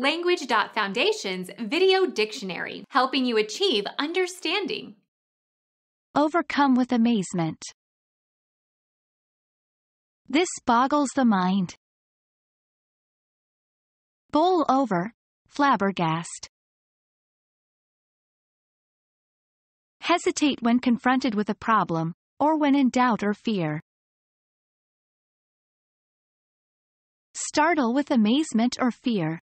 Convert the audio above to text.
Language.Foundation's Video Dictionary, helping you achieve understanding. Overcome with amazement. This boggles the mind. Bowl over, flabbergast. Hesitate when confronted with a problem, or when in doubt or fear. Startle with amazement or fear.